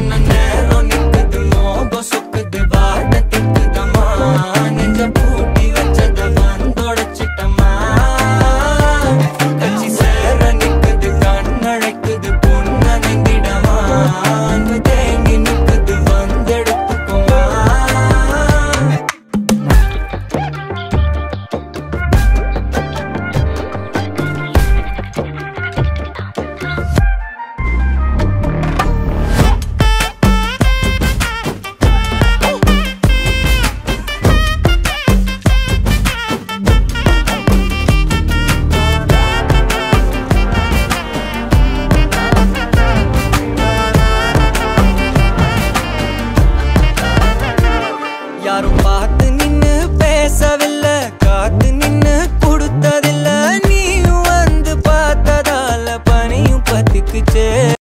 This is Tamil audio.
na na காத்து நின்னு பேசவில்லை காத்து நின்னு கொடுத்ததில்லை. நீ வந்து பார்த்ததால பனியும் பத்துக்குச்சே.